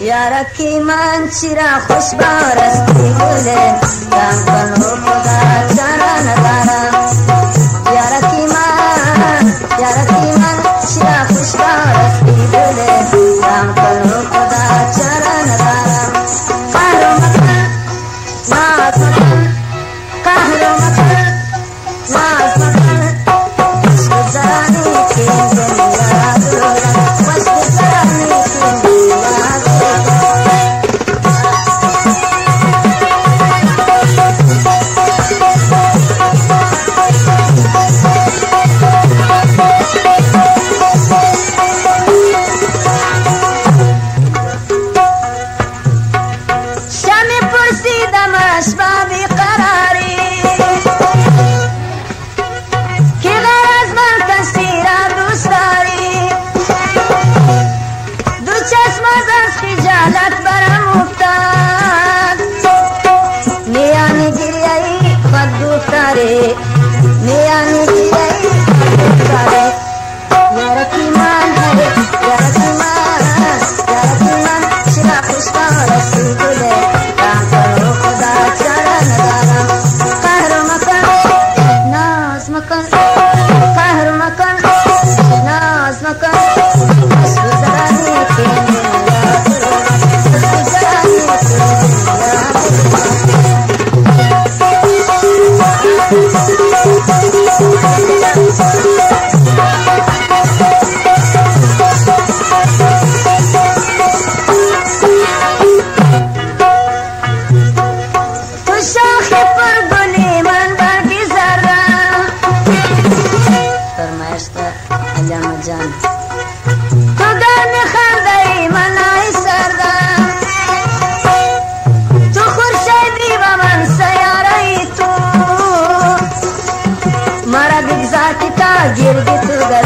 یارکی من چرا خوش بارستی گله دیدم اسباب قراری. که غیر از من را دوست داری؟ دو چشم از خجالت برم افتاد. میان گریه خود دوست عشقه حجم جان تو دان خندای من ای سردار تو خورشیدی و من سیاره ای تو مرا بگذار که تا گرگی تو